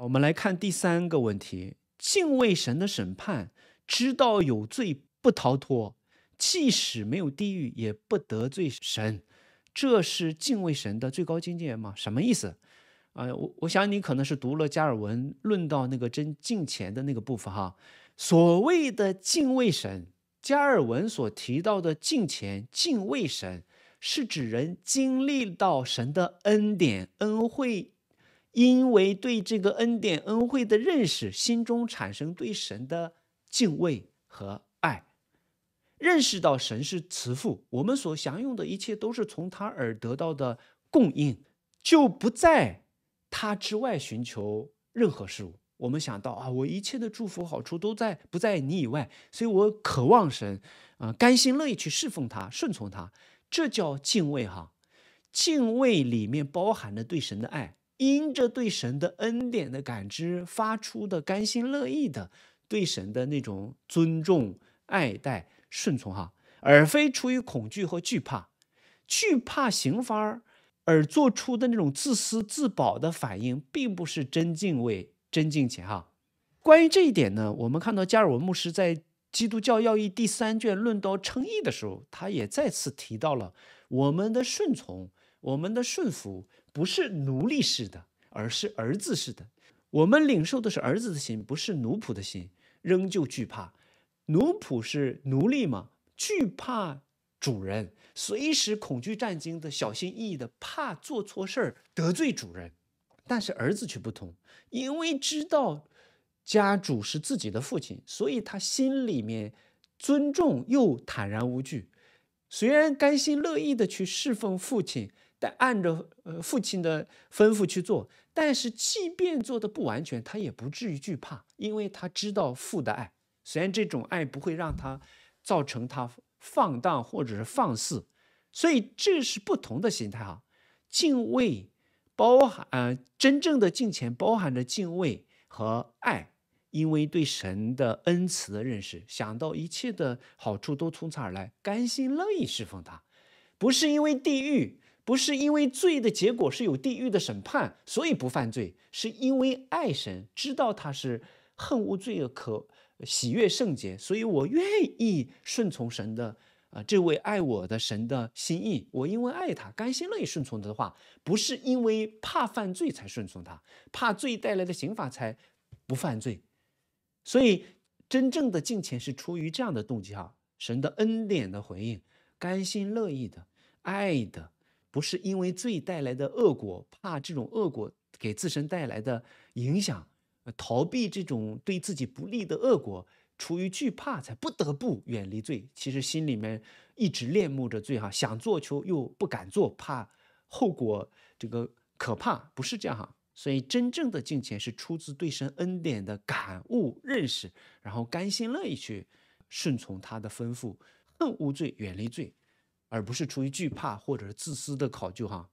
我们来看第三个问题：敬畏神的审判，知道有罪不逃脱，即使没有地狱也不得罪神，这是敬畏神的最高境界吗？什么意思？啊，我我想你可能是读了加尔文论到那个真敬虔的那个部分哈。所谓的敬畏神，加尔文所提到的敬虔、敬畏神，是指人经历到神的恩典恩惠。因为对这个恩典恩惠的认识，心中产生对神的敬畏和爱，认识到神是慈父，我们所享用的一切都是从他而得到的供应，就不在他之外寻求任何事物。我们想到啊，我一切的祝福好处都在不在你以外，所以我渴望神啊，甘心乐意去侍奉他，顺从他，这叫敬畏哈。敬畏里面包含了对神的爱。因着对神的恩典的感知发出的甘心乐意的对神的那种尊重、爱戴、顺从哈，而非出于恐惧和惧怕、惧怕刑罚而做出的那种自私自保的反应，并不是真敬畏、真敬虔哈。关于这一点呢，我们看到加尔文牧师在《基督教要义》第三卷论到称义的时候，他也再次提到了我们的顺从、我们的顺服。不是奴隶式的，而是儿子式的。我们领受的是儿子的心，不是奴仆的心，仍旧惧怕。奴仆是奴隶嘛？惧怕主人，随时恐惧战惊的，小心翼翼的，怕做错事儿得罪主人。但是儿子却不同，因为知道家主是自己的父亲，所以他心里面尊重又坦然无惧。虽然甘心乐意的去侍奉父亲。但按着呃父亲的吩咐去做，但是即便做的不完全，他也不至于惧怕，因为他知道父的爱。虽然这种爱不会让他造成他放荡或者是放肆，所以这是不同的心态哈。敬畏包含呃真正的敬虔包含着敬畏和爱，因为对神的恩慈的认识，想到一切的好处都从此而来，甘心乐意侍奉他，不是因为地狱。不是因为罪的结果是有地狱的审判，所以不犯罪，是因为爱神，知道他是恨恶罪恶、可喜悦圣洁，所以我愿意顺从神的啊，这位爱我的神的心意。我因为爱他，甘心乐意顺从他的话，不是因为怕犯罪才顺从他，怕罪带来的刑罚才不犯罪。所以真正的敬虔是出于这样的动机哈，神的恩典的回应，甘心乐意的爱的。不是因为罪带来的恶果，怕这种恶果给自身带来的影响，逃避这种对自己不利的恶果，出于惧怕才不得不远离罪。其实心里面一直恋慕着罪哈，想做求又不敢做，怕后果这个可怕，不是这样哈。所以真正的敬虔是出自对神恩典的感悟认识，然后甘心乐意去顺从他的吩咐，恨无罪，远离罪。而不是出于惧怕或者是自私的考究哈。